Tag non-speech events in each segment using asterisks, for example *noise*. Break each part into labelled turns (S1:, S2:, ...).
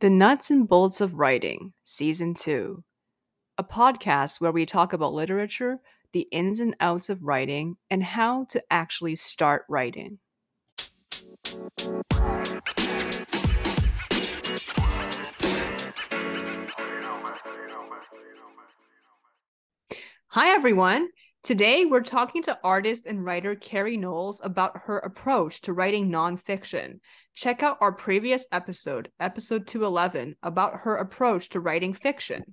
S1: The Nuts and Bolts of Writing, Season 2, a podcast where we talk about literature, the ins and outs of writing, and how to actually start writing. Hi, everyone. Today, we're talking to artist and writer Carrie Knowles about her approach to writing nonfiction. Check out our previous episode, episode 211, about her approach to writing fiction.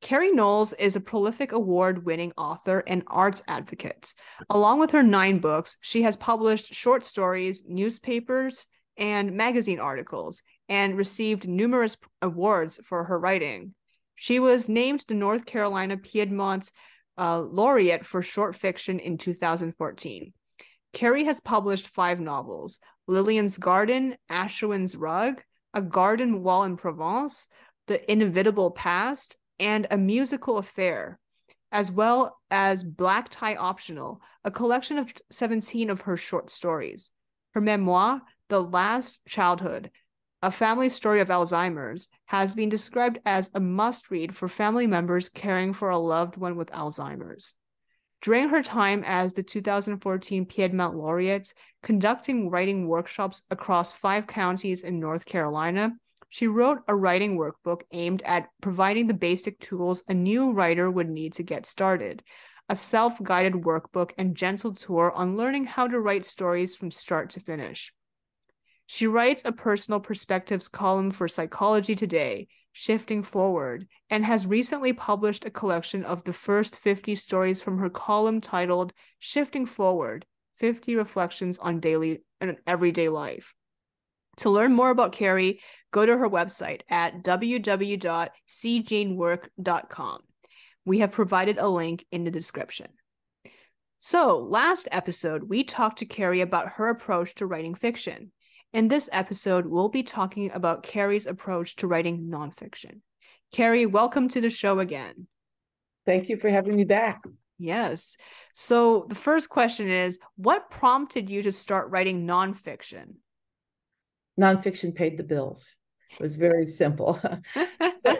S1: Carrie Knowles is a prolific award winning author and arts advocate. Along with her nine books, she has published short stories, newspapers, and magazine articles, and received numerous awards for her writing. She was named the North Carolina Piedmont uh, Laureate for short fiction in 2014. Carrie has published five novels Lillian's Garden, Ashoan's Rug, A Garden Wall in Provence, The Inevitable Past, and A Musical Affair, as well as Black Tie Optional, a collection of 17 of her short stories. Her memoir, The Last Childhood, a Family Story of Alzheimer's, has been described as a must read for family members caring for a loved one with Alzheimer's. During her time as the 2014 Piedmont Laureate, conducting writing workshops across five counties in North Carolina, she wrote a writing workbook aimed at providing the basic tools a new writer would need to get started, a self guided workbook and gentle tour on learning how to write stories from start to finish. She writes a personal perspectives column for Psychology Today, Shifting Forward, and has recently published a collection of the first 50 stories from her column titled Shifting Forward 50 Reflections on Daily and Everyday Life. To learn more about Carrie, go to her website at www.cjanework.com. We have provided a link in the description. So, last episode, we talked to Carrie about her approach to writing fiction. In this episode, we'll be talking about Carrie's approach to writing nonfiction. Carrie, welcome to the show again.
S2: Thank you for having me back.
S1: Yes. So, the first question is What prompted you to start writing nonfiction?
S2: Nonfiction paid the bills. It was very simple. *laughs* so,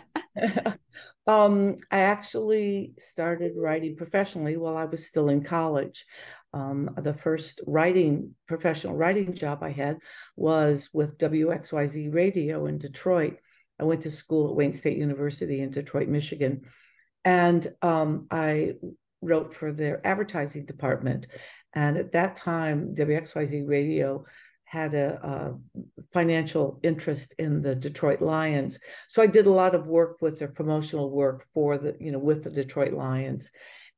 S2: um, I actually started writing professionally while I was still in college. Um, the first writing professional writing job I had was with WXYZ Radio in Detroit. I went to school at Wayne State University in Detroit, Michigan, and um, I wrote for their advertising department. And at that time, WXYZ Radio had a, a, financial interest in the Detroit Lions. So I did a lot of work with their promotional work for the, you know, with the Detroit Lions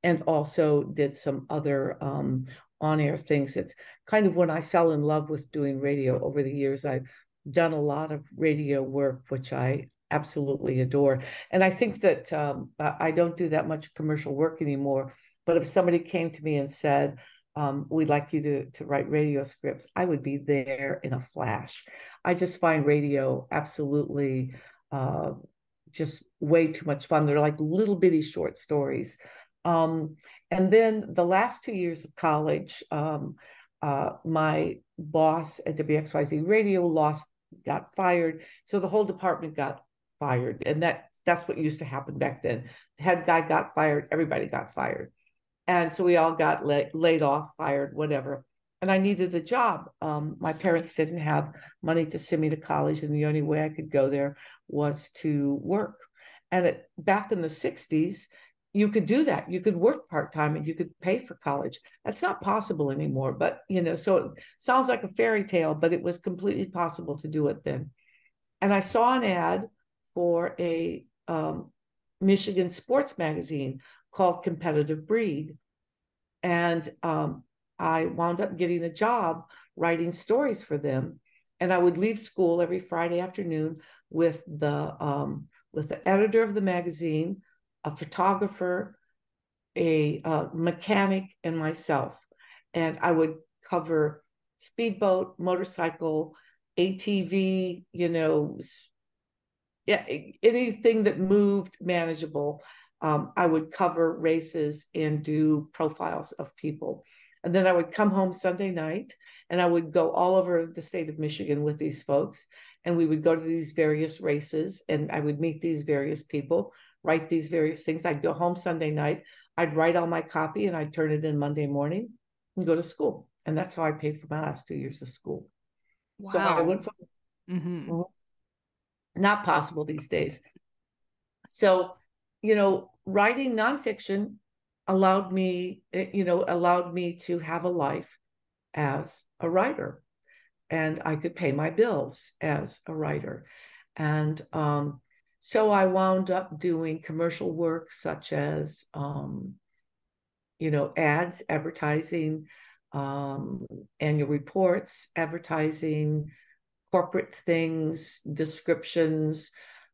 S2: and also did some other um, on-air things. It's kind of when I fell in love with doing radio over the years. I've done a lot of radio work, which I absolutely adore. And I think that um, I don't do that much commercial work anymore. But if somebody came to me and said, um, we'd like you to, to write radio scripts, I would be there in a flash. I just find radio absolutely uh, just way too much fun. They're like little bitty short stories. Um, and then the last two years of college, um, uh, my boss at WXYZ Radio lost, got fired. So the whole department got fired. And that that's what used to happen back then. The head guy got fired, everybody got fired. And so we all got la- laid off, fired, whatever. And I needed a job. Um, my parents didn't have money to send me to college, and the only way I could go there was to work. And it, back in the 60s, you could do that. You could work part time and you could pay for college. That's not possible anymore. But, you know, so it sounds like a fairy tale, but it was completely possible to do it then. And I saw an ad for a um, Michigan sports magazine called Competitive Breed. And um, I wound up getting a job writing stories for them. And I would leave school every Friday afternoon with the um, with the editor of the magazine, a photographer, a uh, mechanic, and myself. And I would cover speedboat, motorcycle, ATV, you know, yeah, anything that moved manageable. um, I would cover races and do profiles of people. And then I would come home Sunday night and I would go all over the state of Michigan with these folks. And we would go to these various races and I would meet these various people, write these various things. I'd go home Sunday night. I'd write all my copy and I'd turn it in Monday morning and go to school. And that's how I paid for my last two years of school. Wow. So I went from mm-hmm. not possible these days. So, you know, writing nonfiction allowed me, eh, you know, allowed me to have a life as a writer. And I could pay my bills as a writer. And um, so I wound up doing commercial work such as, um, you know, ads, advertising, um, annual reports, advertising, corporate things, descriptions,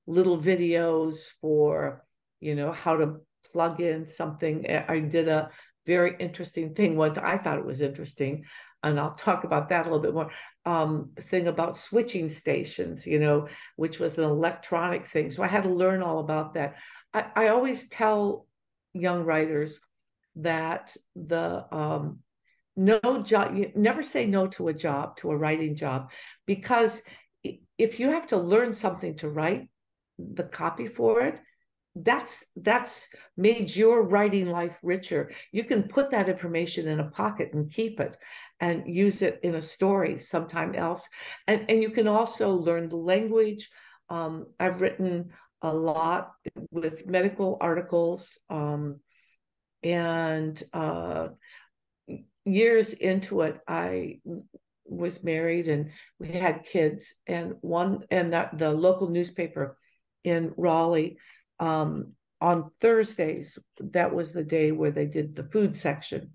S2: little videos for, you know, how to plug in something. I did a very interesting thing once. I thought it was interesting, and I'll talk about that a little bit more. Um, thing about switching stations, you know, which was an electronic thing. So I had to learn all about that. I, I always tell young writers that the um, no job, never say no to a job, to a writing job, because if you have to learn something to write, the copy for it, that's that's made your writing life richer. You can put that information in a pocket and keep it and use it in a story sometime else. And, and you can also learn the language. Um, i've written a lot with medical articles um, and uh, years into it i was married and we had kids and one and that, the local newspaper in raleigh um, on Thursdays, that was the day where they did the food section.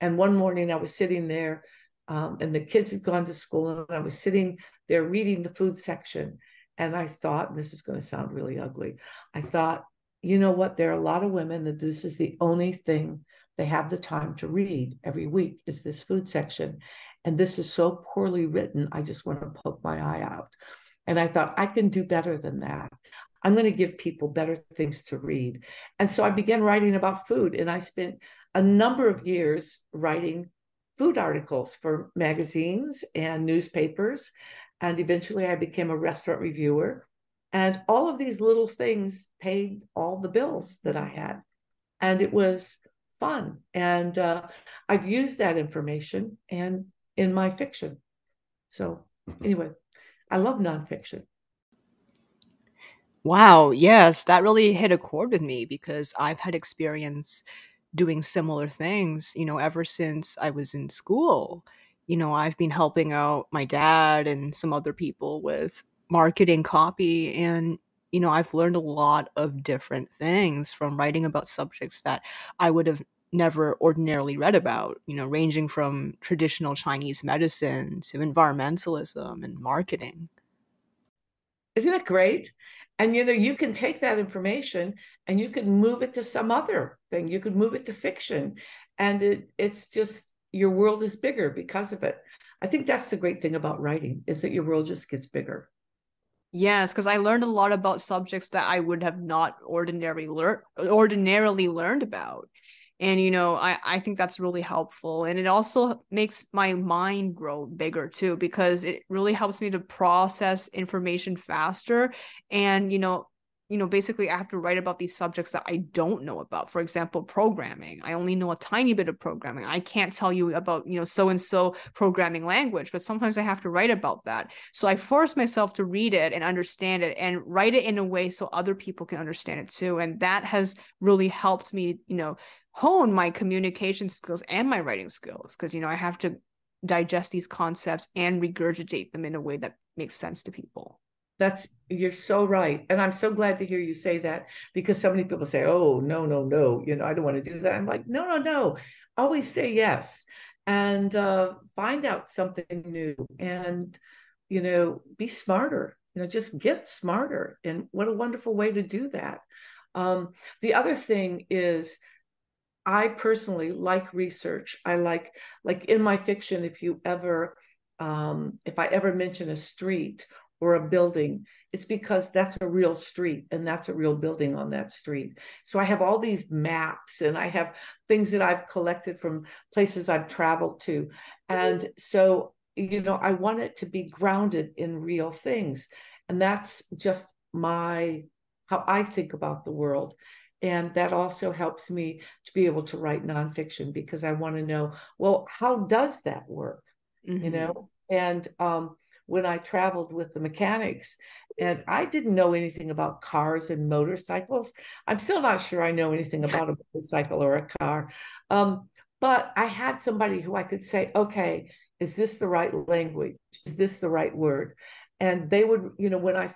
S2: And one morning I was sitting there, um, and the kids had gone to school, and I was sitting there reading the food section. And I thought, and this is going to sound really ugly, I thought, you know what? There are a lot of women that this is the only thing they have the time to read every week is this food section. And this is so poorly written, I just want to poke my eye out. And I thought, I can do better than that. I'm going to give people better things to read. And so I began writing about food, and I spent a number of years writing food articles for magazines and newspapers. And eventually I became a restaurant reviewer. And all of these little things paid all the bills that I had. And it was fun. And uh, I've used that information and in my fiction. So anyway, I love nonfiction.
S1: Wow, yes, that really hit a chord with me because I've had experience doing similar things, you know, ever since I was in school. You know, I've been helping out my dad and some other people with marketing copy and you know, I've learned a lot of different things from writing about subjects that I would have never ordinarily read about, you know, ranging from traditional Chinese medicine to environmentalism and marketing.
S2: Isn't that great? And you know you can take that information and you can move it to some other thing. You could move it to fiction. And it, it's just your world is bigger because of it. I think that's the great thing about writing is that your world just gets bigger.
S1: Yes because i learned a lot about subjects that i would have not ordinarily learned ordinarily learned about and you know i i think that's really helpful. And it also makes my mind grow bigger too because it really helps me to process information faster. And you know you know basically i have to write about these subjects that i don't know about. For example programming. I only know a tiny bit of programming. I can't tell you about you know so and so programming language but sometimes i have to write about that. So i force myself to read it and understand it and write it in a way so other people can understand it too. And that has really helped me you know hone my communication skills and my writing skills because you know I have to digest these concepts and regurgitate them in a way that makes sense to people.
S2: That's you're so right. And I'm so glad to hear you say that because so many people say, "Oh, no, no, no, you know, I don't want to do that." I'm like, "No, no, no. Always say yes and uh, find out something new and you know, be smarter. You know, just get smarter. And what a wonderful way to do that. Um, the other thing is I personally like research. I like like in my fiction, if you ever um, if I ever mention a street or a building, it's because that's a real street and that's a real building on that street. So I have all these maps and I have things that I've collected from places I've traveled to. And so, you know, I want it to be grounded in real things. And that's just my how I think about the world. And that also helps me to be able to write nonfiction because I want to know, well, how does that work? Mm-hmm. You know? And um, when I traveled with the mechanics, and I didn't know anything about cars and motorcycles. I'm still not sure I know anything *laughs* about a motorcycle or a car. Um, but I had somebody who I could say, okay, is this the right language? Is this the right word? And they would, you know, when I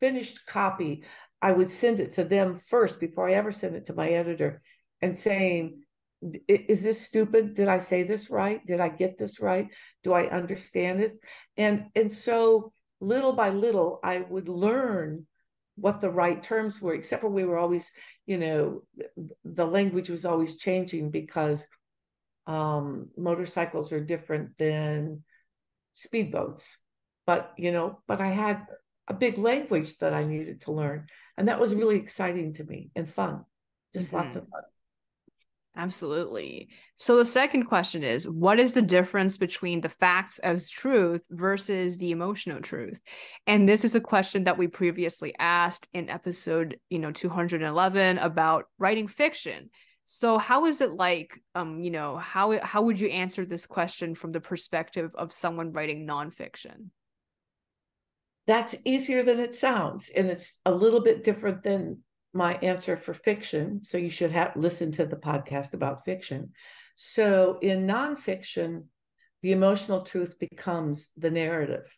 S2: finished copy, I would send it to them first before I ever send it to my editor and saying, is this stupid? Did I say this right? Did I get this right? Do I understand this? And and so little by little, I would learn what the right terms were, except for we were always, you know, the language was always changing because um, motorcycles are different than speedboats. But, you know, but I had a big language that I needed to learn. And that was really exciting to me and fun, just mm-hmm. lots of fun.
S1: Absolutely. So the second question is what is the difference between the facts as truth versus the emotional truth? And this is a question that we previously asked in episode, you know, 211 about writing fiction. So how is it like um, you know, how how would you answer this question from the perspective of someone writing nonfiction?
S2: That's easier than it sounds and it's a little bit different than my answer for fiction. So you should have listen to the podcast about fiction. So in nonfiction, the emotional truth becomes the narrative.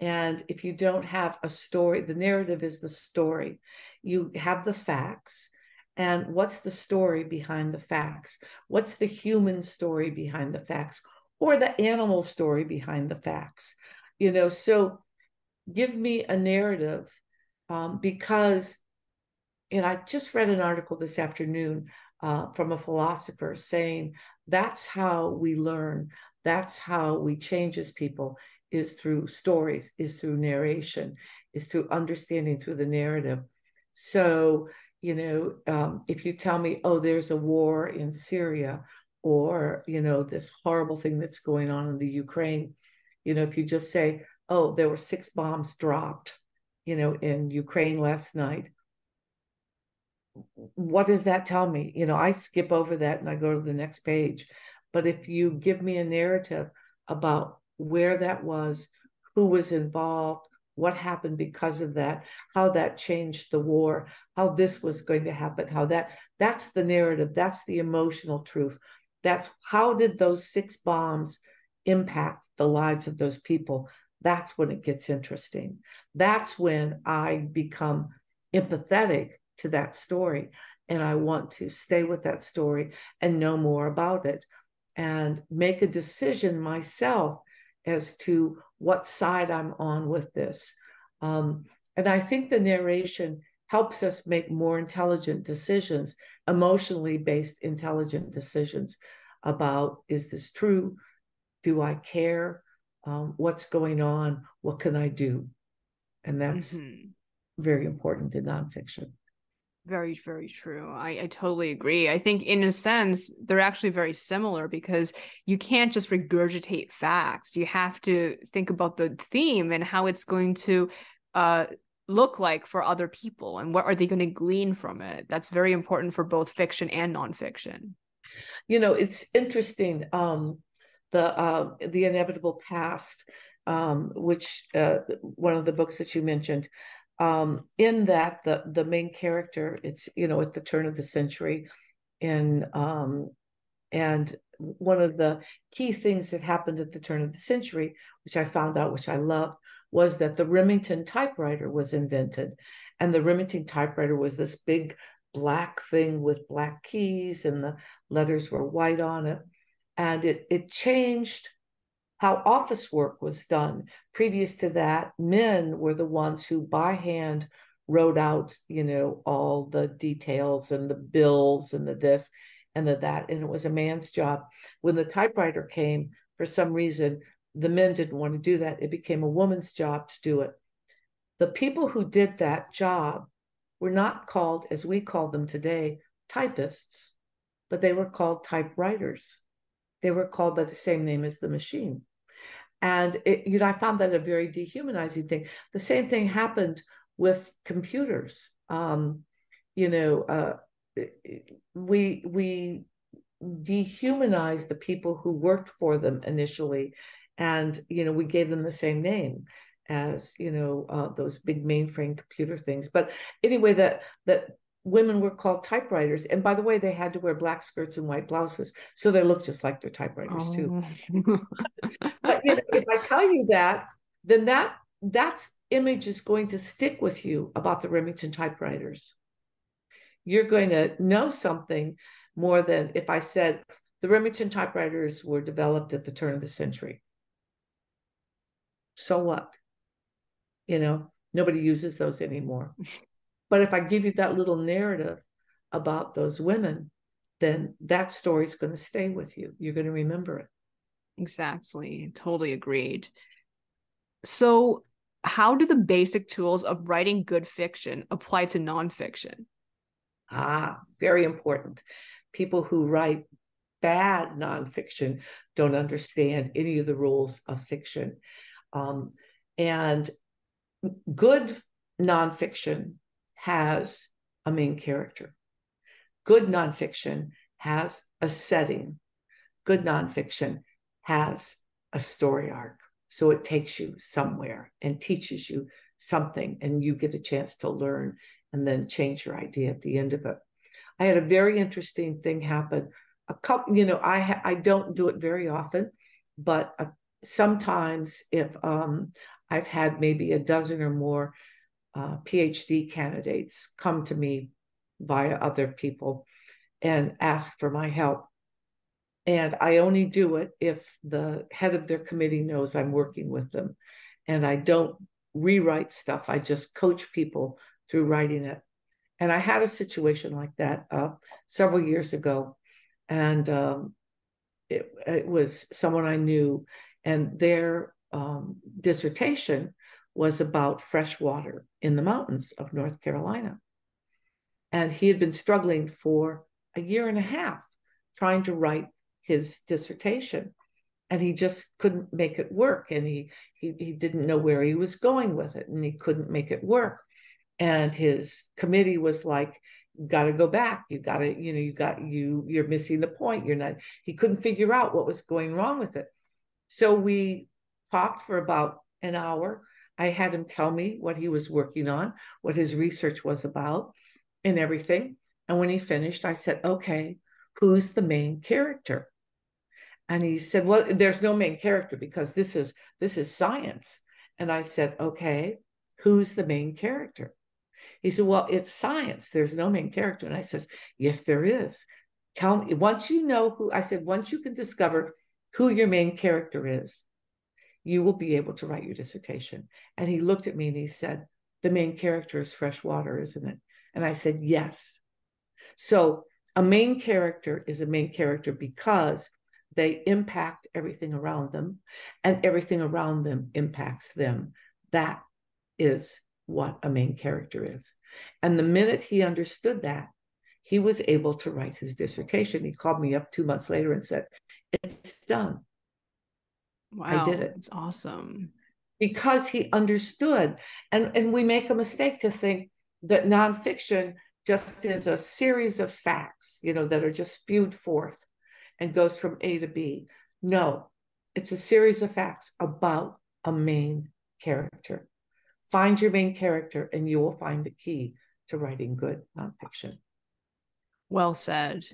S2: And if you don't have a story, the narrative is the story. You have the facts. And what's the story behind the facts? What's the human story behind the facts or the animal story behind the facts? You know, so give me a narrative um, because and I just read an article this afternoon uh, from a philosopher saying that's how we learn, that's how we change as people is through stories, is through narration, is through understanding through the narrative. So, you know, um, if you tell me, oh, there's a war in Syria, or, you know, this horrible thing that's going on in the Ukraine, you know, if you just say, oh, there were six bombs dropped, you know, in Ukraine last night, what does that tell me? You know, I skip over that and I go to the next page. But if you give me a narrative about where that was, who was involved, what happened because of that, how that changed the war, how this was going to happen, how that that's the narrative, that's the emotional truth. That's how did those six bombs impact the lives of those people? That's when it gets interesting. That's when I become empathetic to that story. And I want to stay with that story and know more about it and make a decision myself as to what side I'm on with this. Um, and I think the narration helps us make more intelligent decisions, emotionally based intelligent decisions about is this true? Do I care? Um, what's going on? What can I do? And that's mm-hmm. very important in nonfiction.
S1: Very, very true. I, I totally agree. I think, in a sense, they're actually very similar because you can't just regurgitate facts. You have to think about the theme and how it's going to uh, look like for other people and what are they going to glean from it. That's very important for both fiction and nonfiction.
S2: You know, it's interesting. Um, the uh, the inevitable past, um, which uh, one of the books that you mentioned um, in that the the main character it's you know at the turn of the century and um, and one of the key things that happened at the turn of the century which i found out which i loved was that the remington typewriter was invented and the remington typewriter was this big black thing with black keys and the letters were white on it and it it changed how office work was done. Previous to that, men were the ones who by hand wrote out, you know, all the details and the bills and the this and the that. And it was a man's job. When the typewriter came, for some reason, the men didn't want to do that. It became a woman's job to do it. the people who did that job were not called, as we call them today, typists, but they were called typewriters. They were called by the same name as the machine. And it, you know, I found that a very dehumanizing thing. The same thing happened with computers. Um, you know, uh, we we dehumanized the people who worked for them initially, and you know, we gave them the same name as you know uh, those big mainframe computer things. But anyway, that that women were called typewriters, and by the way, they had to wear black skirts and white blouses, so they looked just like their typewriters oh. too. *laughs* but you know, if I tell you that, then that that's image is going to stick with you about the Remington typewriters. You're going to know something more than if I said the Remington typewriters were developed at the turn of the century. So what? You know, nobody uses those anymore. *laughs* But if I give you that little narrative about those women, then that story is going to stay with you. You're going to remember it.
S1: Exactly. Totally agreed. So, how do the basic tools of writing good fiction apply to nonfiction?
S2: Ah, very important. People who write bad nonfiction don't understand any of the rules of fiction. Um, and good nonfiction has a main character. Good nonfiction has a setting. Good nonfiction has a story arc. So it takes you somewhere and teaches you something, and you get a chance to learn and then change your idea at the end of it. I had a very interesting thing happen. A couple, you know, I I don't do it very often, but uh, sometimes if um, I've had maybe a dozen or more uh, PhD candidates come to me via other people and ask for my help. And I only do it if the head of their committee knows I'm working with them. And I don't rewrite stuff, I just coach people through writing it. And I had a situation like that uh, several years ago. And um, it, it was someone I knew, and their um, dissertation was about fresh water in the mountains of North Carolina. And he had been struggling for a year and a half trying to write his dissertation. And he just couldn't make it work. And he, he, he didn't know where he was going with it, and he couldn't make it work. And his committee was like, got to go back you got to you know you got you you're missing the point you're not he couldn't figure out what was going wrong with it so we talked for about an hour. I had him tell me what he was working on, what his research was about, and everything. And when he finished, I said, Okay, who's the main character? And he said, Well, there's no main character because this is this is science. And I said, Okay, who's the main character? He said, Well, it's science. There's no main character. And I says, Yes, there is. Tell me, once you know who, I said, once you can discover who your main character is, you will be able to write your dissertation. And he looked at me and he said, The main character is fresh water, isn't it? And I said, Yes. So a main character is a main character because they impact everything around them, and everything around them impacts them. That is what a main character is. And the minute he understood that, he was able to write his dissertation. He called me up two months later and said, It's done.
S1: Wow, I did it. It's awesome.
S2: Because he understood. And, and we make a mistake to think that nonfiction just is a series of facts, you know, that are just spewed forth and goes from A to B. No, it's a series of facts about a main character. Find your main character, and you will find the key to writing good nonfiction.
S1: Well said.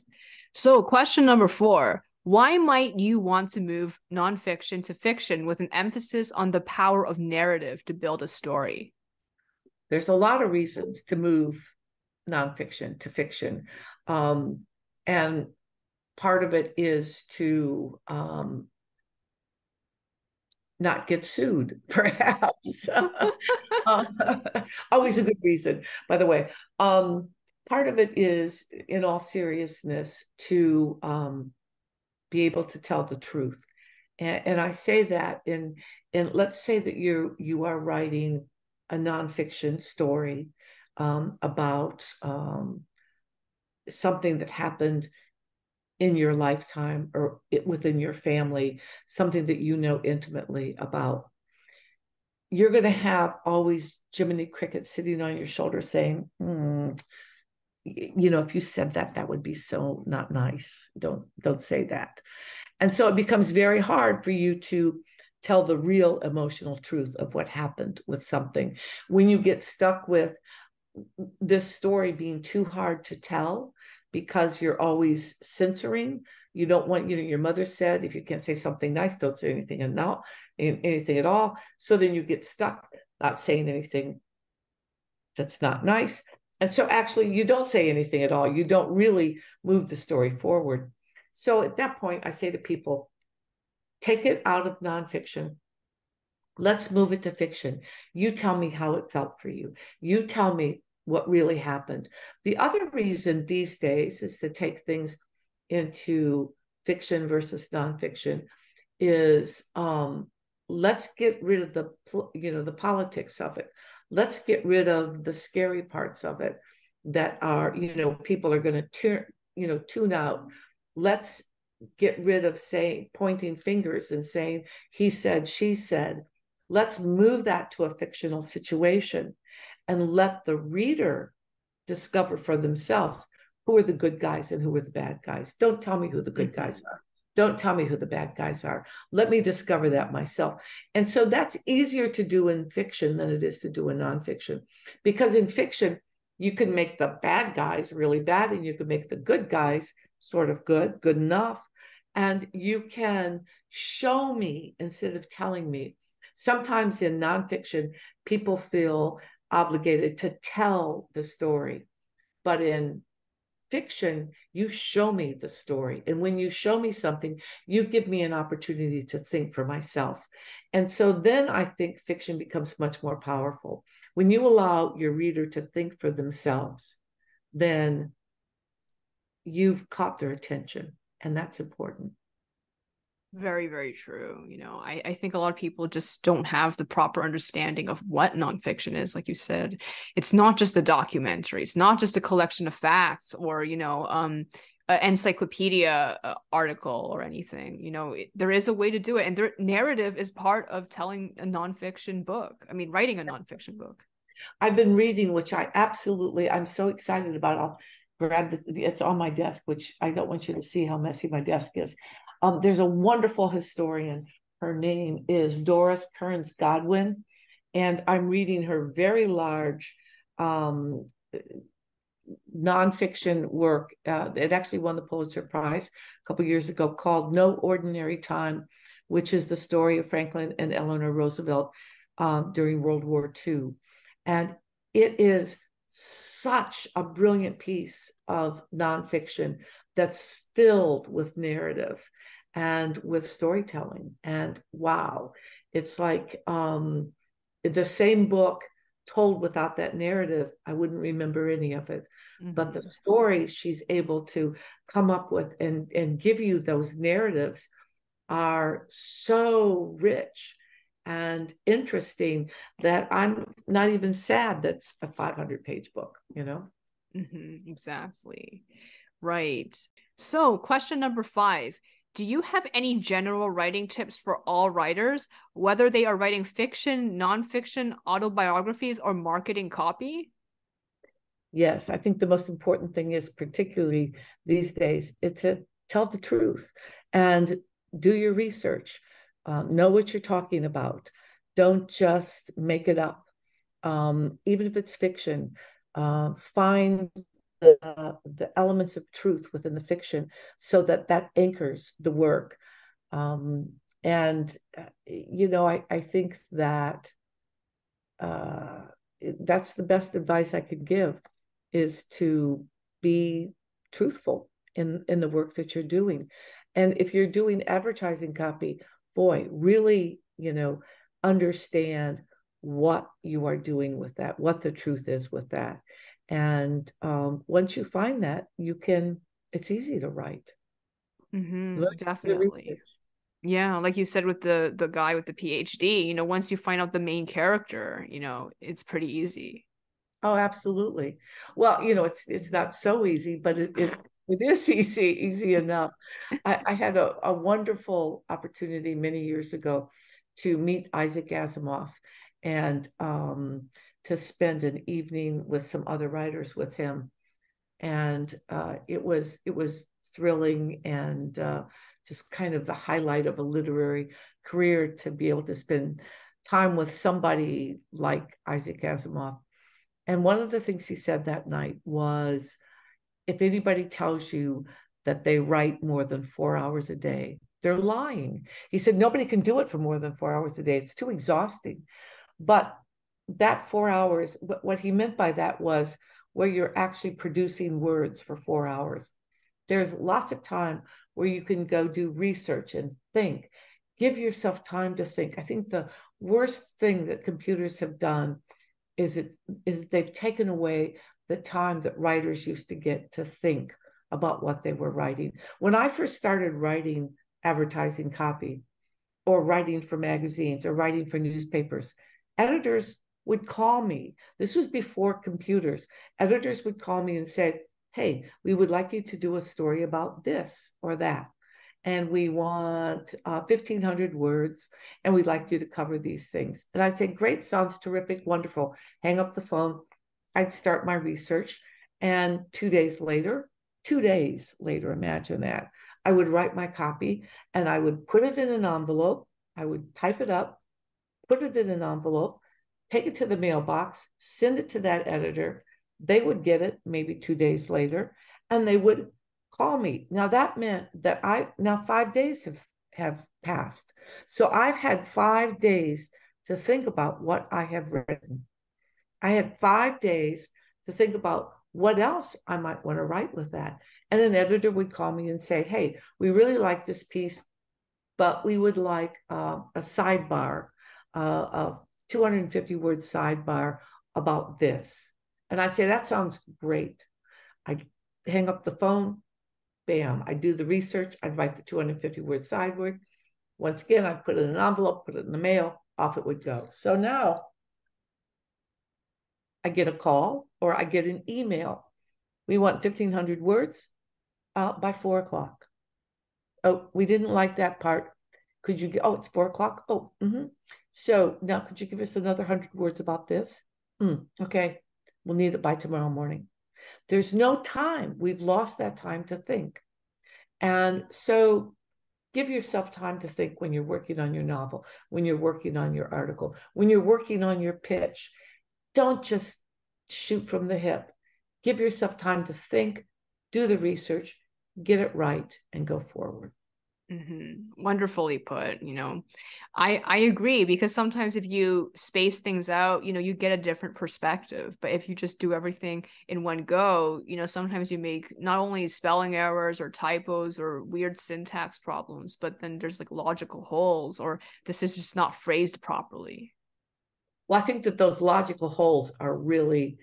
S1: So, question number four why might you want to move nonfiction to fiction with an emphasis on the power of narrative to build a story?
S2: There's a lot of reasons to move nonfiction to fiction. Um, and part of it is to um, not get sued, *laughs* perhaps. *laughs* uh, *laughs* always a good reason, by the way. Um, part of it is, in all seriousness, to um, be able to tell the truth. And, and I say that in and let's say that you you are writing a nonfiction story um, about um, something that happened in your lifetime or it, within your family, something that you know intimately about, you're going to have always Jiminy Cricket sitting on your shoulder saying, hmm, you know, if you said that, that would be so not nice. Don't don't say that. And so it becomes very hard for you to tell the real emotional truth of what happened with something. When you get stuck with this story being too hard to tell because you're always censoring, you don't want, you know, your mother said, if you can't say something nice, don't say anything enough, anything at all. So then you get stuck not saying anything that's not nice. And so actually you don't say anything at all. You don't really move the story forward. So at that point, I say to people, take it out of nonfiction. Let's move it to fiction. You tell me how it felt for you. You tell me what really happened. The other reason these days is to take things into fiction versus nonfiction is um, let's get rid of the you know the politics of it let's get rid of the scary parts of it that are you know people are going to turn you know tune out. Let's get rid of saying pointing fingers and saying he said she said. Let's move that to a fictional situation and let the reader discover for themselves who are the good guys and who are the bad guys. Don't tell me who the good mm-hmm. guys are don't tell me who the bad guys are. Let me discover that myself. And so that's easier to do in fiction than it is to do in nonfiction. Because in fiction, you can make the bad guys really bad and you can make the good guys sort of good, good enough. And you can show me instead of telling me. Sometimes in nonfiction, people feel obligated to tell the story. But in fiction, you show me the story. And when you show me something, you give me an opportunity to think for myself. And so then I think fiction becomes much more powerful. When you allow your reader to think for themselves, then you've caught their attention. And that's important.
S1: Very, very true. You know, I, I think a lot of people just don't have the proper understanding of what nonfiction is. Like you said, it's not just a documentary, it's not just a collection of facts or, you know, um, an encyclopedia uh, article or anything. You know, it, there is a way to do it. And the narrative is part of telling a nonfiction book. I mean, writing a nonfiction book.
S2: I've been reading, which I absolutely, I'm so excited about. I'll grab the, it's on my desk, which I don't want you to see how messy my desk is. Um, there's a wonderful historian. Her name is Doris Kearns Goodwin, And I'm reading her very large um, nonfiction work. Uh, it actually won the Pulitzer Prize a couple years ago called No Ordinary Time, which is the story of Franklin and Eleanor Roosevelt um, during World War II. And it is such a brilliant piece of nonfiction that's filled with narrative and with storytelling. And wow, it's like um, the same book told without that narrative, I wouldn't remember any of it. Mm-hmm. But the stories she's able to come up with and, and give you those narratives are so rich and interesting that I'm not even sad that's a 500 page book, you know?
S1: Mm-hmm, exactly. Right. So, question number five do you have any general writing tips for all writers, whether they are writing fiction, nonfiction, autobiographies, or marketing copy?
S2: Yes, I think the most important thing is, particularly these days, it's to tell the truth and do your research. Um, know what you're talking about. Don't just make it up. Um, even if it's fiction, uh, find the, the elements of truth within the fiction so that that anchors the work. Um, and uh, you know i, I think that uh, that's the best advice i could give is to be truthful in in the work that you're doing. And if you're doing advertising copy boy really you know understand what you are doing with that what the truth is with that and um, once you find that, you can, it's easy to write.
S1: Mm-hmm, definitely. Yeah, like you said with the the guy with the PhD, you know, once you find out the main character, you know, it's pretty easy.
S2: Oh, absolutely. Well, you know, it's it's not so easy, but it it, it is *laughs* easy, easy enough. I, I had a, a wonderful opportunity many years ago to meet Isaac Asimov and um, to spend an evening with some other writers with him. And uh, it was it was thrilling and uh, just kind of the highlight of a literary career to be able to spend time with somebody like Isaac Asimov. And one of the things he said that night was if anybody tells you that they write more than four hours a day, they're lying. He said nobody can do it for more than four hours a day. It's too exhausting. But that four hours, what he meant by that was where you're actually producing words for four hours. There's lots of time where you can go do research and think. Give yourself time to think. I think the worst thing that computers have done is it is they've taken away the time that writers used to get to think about what they were writing. When I first started writing advertising copy or writing for magazines or writing for newspapers, editors would call me. This was before computers. Editors would call me and say, Hey, we would like you to do a story about this or that. And we want uh, 1,500 words, and we'd like you to cover these things. And I'd say, Great, sounds terrific, wonderful. Hang up the phone. I'd start my research. And two days later, two days later, imagine that, I would write my copy and I would put it in an envelope. I would type it up, put it in an envelope, take it to the mailbox, send it to that editor. They would get it maybe two days later and they would call me. Now that meant that I now five days have have passed. So I've had five days to think about what I have written. I had five days to think about what else I might want to write with that. And an editor would call me and say, Hey, we really like this piece, but we would like uh, a sidebar, uh, a 250 word sidebar about this. And I'd say, That sounds great. I'd hang up the phone, bam, I do the research, I'd write the 250 word sideword. Once again, I'd put it in an envelope, put it in the mail, off it would go. So now I get a call or I get an email. We want 1,500 words uh, by four o'clock. Oh, we didn't like that part. Could you get, oh, it's four o'clock? Oh, mm-hmm. So now could you give us another 100 words about this? Mm, okay, we'll need it by tomorrow morning. There's no time. We've lost that time to think. And so give yourself time to think when you're working on your novel, when you're working on your article, when you're working on your pitch don't just shoot from the hip. Give yourself time to think, do the research, get it right, and go forward.
S1: Mm-hmm. Wonderfully put. You know, I I agree because sometimes if you space things out, you know, you get a different perspective. But if you just do everything in one go, you know, sometimes you make not only spelling errors or typos or weird syntax problems, but then there's like logical holes or this is just not phrased properly.
S2: Well, I think that those logical holes are really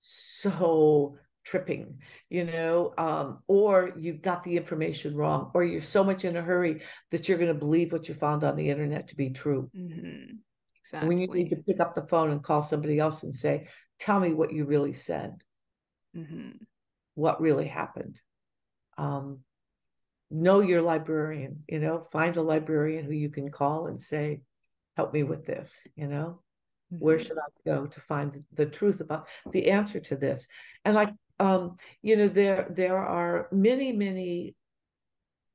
S2: so tripping, you know, um, or you got the information wrong, or you're so much in a hurry that you're going to believe what you found on the internet to be true.
S1: Mm-hmm. Exactly.
S2: When you need to pick up the phone and call somebody else and say, "Tell me what you really said.
S1: Mm-hmm.
S2: What really happened." Um, know your librarian. You know, find a librarian who you can call and say, "Help me with this." You know, Mm-hmm. Where should I go to find the truth about the answer to this? And like um, you know, there there are many, many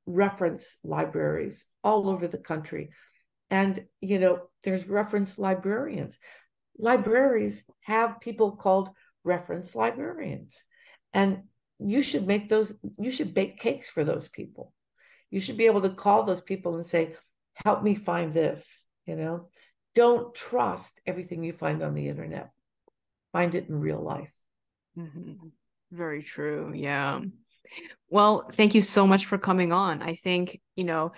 S2: reference libraries all over the country. And you know, there's reference librarians. Libraries have people called reference librarians. And you should make those, you should bake cakes for those people. You should be able to call those people and say, help me find this, you know don't trust everything you find on the internet. Find it in real life.
S1: Mm-hmm. Very true. Yeah. Well, thank you so much for coming on. I think, you know,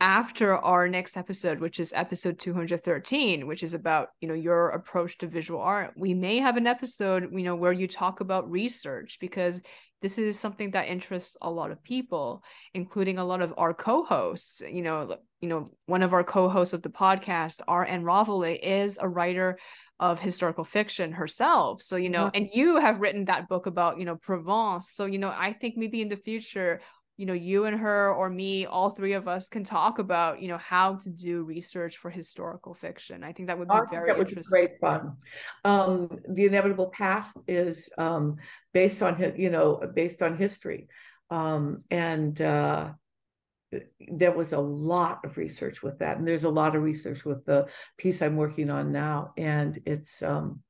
S1: after our next episode, which is episode 213, which is about, you know, your approach to visual art, we may have an episode, you know, where you talk about research because this is something that interests a lot of people including a lot of our co-hosts you know you know one of our co-hosts of the podcast R.N. Ravole is a writer of historical fiction herself. So you know yeah. and you have written that book about you know provence. So you know i think maybe in the future you know you and her or me all three of us can talk about you know how to do research for historical fiction. I think that would be very that would interesting.
S2: be great fun. Um, the inevitable past is um, based on you know based on history. Um, and uh, there was a lot of research with that and there's a lot of research with the piece i'm working on now and it's um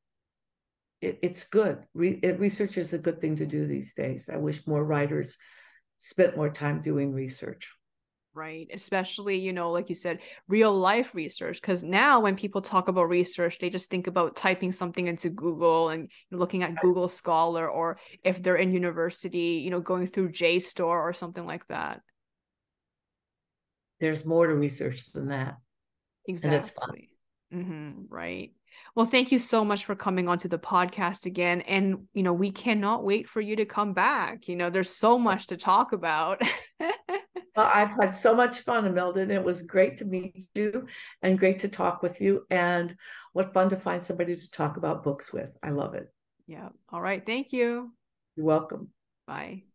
S2: it, it's good. Re- research is a good thing to do these days. I wish more writers spent more time doing research.
S1: Right especially you know like you said real life research because now when people talk about research they just think about typing something into google and looking at google scholar or if they're in university you know going through jstor or something like that
S2: there's more to research than that.
S1: Exactly. Mm-hmm, right. Well, thank you so much for coming onto the podcast again. And, you know, we cannot wait for you to come back. You know, there's so much to talk about. *laughs*
S2: well, I've had so much fun, Imelda, and it was great to meet you and great to talk with you. And what fun to find somebody to talk about books with. I love it.
S1: Yeah. All right. Thank you.
S2: You're welcome.
S1: Bye.